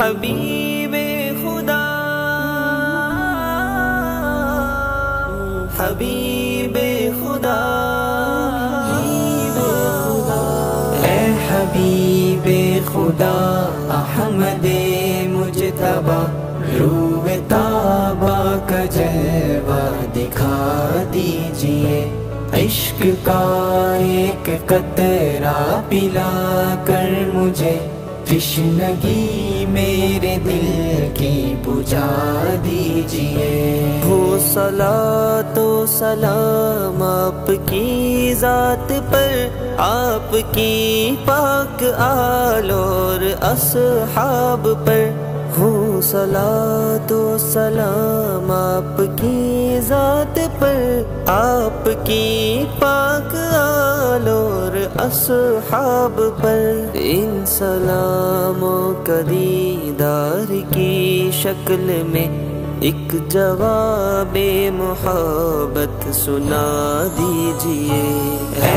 हबीब खुदा हबीब खुदा। हबीब खुदा। अहमद मुजतबा। रूह ताबा का जलवा दिखा दीजिए। इश्क का एक कतरा पिला कर मुझे। कृष्णगी मेरे दिल की बुझा दीजिए। हो सला तो सलाम आपकी जात पर, आपकी पाक आलोर असहाब पर। हो सला तो सलाम आपकी जात पर, आपकी पाक आलोर असहाब पर इन सलामों कदीदार की शक्ल में एक जवाब मोहब्बत सुना दीजिए।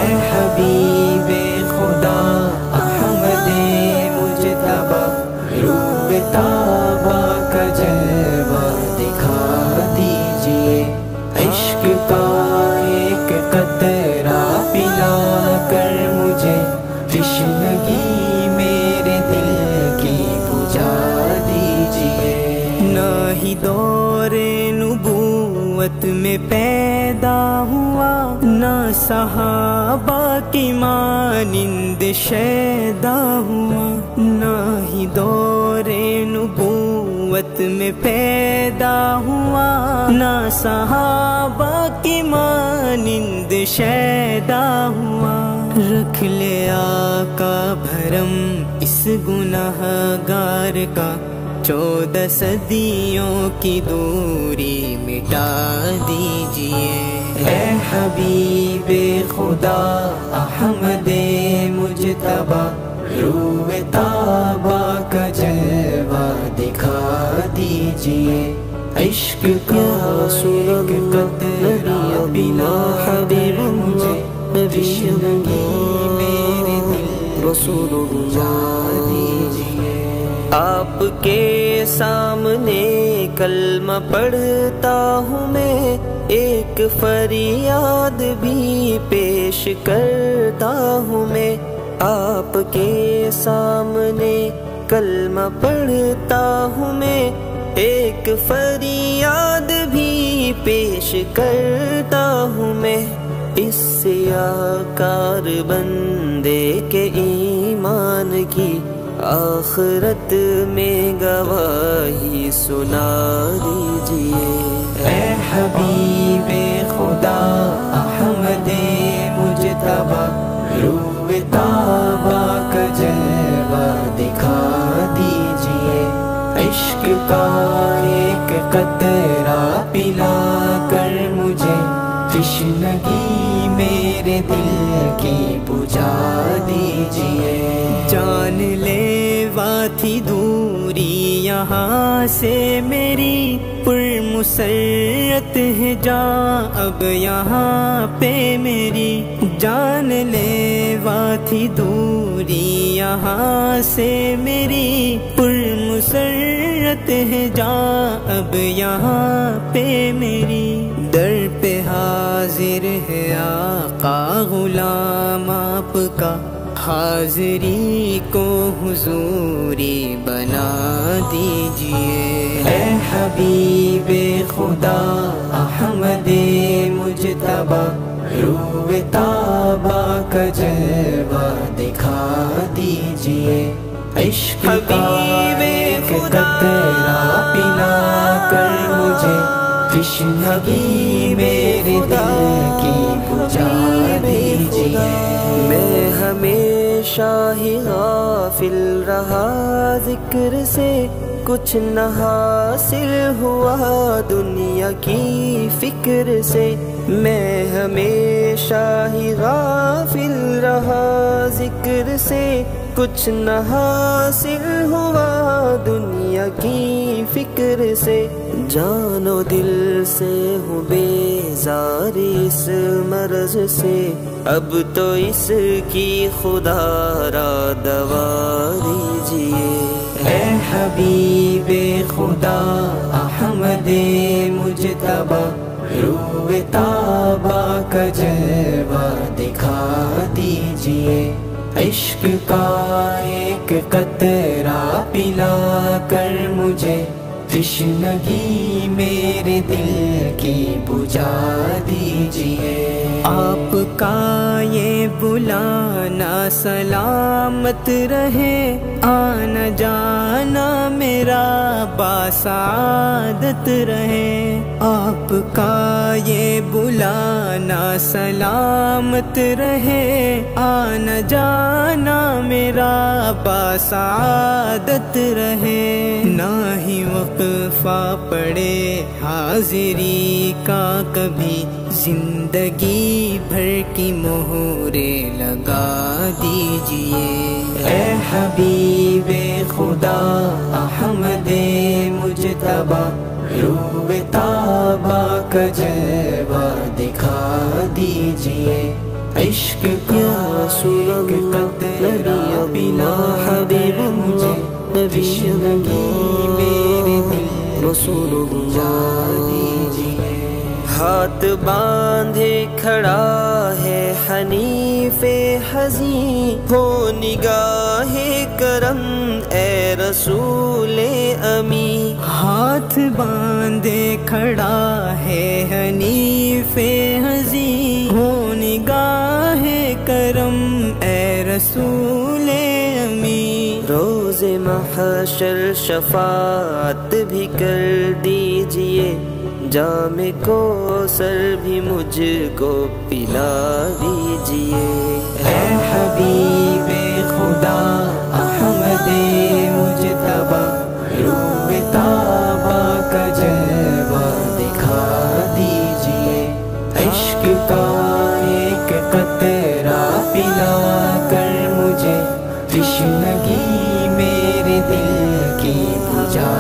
सहाबा की मानिंद शैदा हुआ। ना ही दौरे नुबूवत में पैदा हुआ। ना सहाबा की मानिंद शैदा हुआ। रख ले आका भरम इस गुनाहगार का। चौदह सदियों की दूरी मिटा दीजिए। ए हबीब खुदा, अहमद मुजतबा, रूह ताबा का जलवा दिखा दीजिए। इश्क का एक कतरा बिना हबीब मुझे कृष्णगी मेरे दिल बुझा दीजिए। आपके सामने कलमा पढ़ता हूँ मैं। एक फरियाद भी पेश करता हूँ मैं। आपके सामने कलमा पढ़ता हूँ मैं। एक फरियाद भी पेश करता हूँ मैं। इससे आकार बंदे के ईमान की आखरत में गवाही सुना दीजिए। हबीब खुदा, अहमद मुजतबा का जलवा दिखा दीजिए। इश्क का एक कतरा पिला कर मुझे कृष्णगी मेरे दिल की बुझा यहाँ से मेरी पुरमुसरत है, जा अब यहाँ पे मेरी जान ले थी दूरी यहाँ से मेरी पुरमुसरत है, जा अब यहाँ पे मेरी दर पे हाजिर है आका, गुलाम आपका। हाजिरी को हुजूरी बना दीजिए। हबीब खुदा अहमद मुजतबा रूह ताबा का जलवा दिखा दीजिए। इश्क का एक कतरा पिला कर मुझे। कृष्णगी मेरे दिल की बुझा दीजिए। मैं हमेशा ही गाफिल रहा, ज़िक्र से कुछ न हासिल हुआ। दुनिया की फ़िक्र से मैं हमेशा ही गाफिल रहा, ज़िक्र से कुछ न हासिल हुआ दुनिया की फ़िक्र से। जानो दिल से हूँ बेजार इस मर्ज से। अब तो इसकी खुदा रा दवा दीजिए। ए हबीबे खुदा, अहमद मुजतबा रूए ताबा का जलवा दिखा दीजिए। इश्क का एक कतरा पिला कर मुझे तृष्णगी मेरे दिल की बुझा दीजिए। आपका ये बुलाना सलामत रहे, आना जाना मेरा बासादत रहे। आपका ये बुलाना सलामत रहे। आना जाना मेरा बासादत रहे। ना ही वक्फा पड़े हाजिरी का, कभी ज़िंदगी भर की मोहरे लगा दीजिए। हबीबे खुदा दिखा दीजिए। इश्क का एक कतरा पिला हबीब मुझे तृष्णगी मेरे दिल दीजिए। हाथ बांधे खड़ा है हनीफे हजी हो निगाहे करम ए रसूले अमी हाथ बांधे खड़ा है हनीफे हजी हो निगाहे करम ए रसूले अमी रोज़े महशर शफात भी कर दीजिए, जाम को सर भी मुझको पिला दीजिए। हबीबे खुदा, अहमद मेरे दिल की बुझा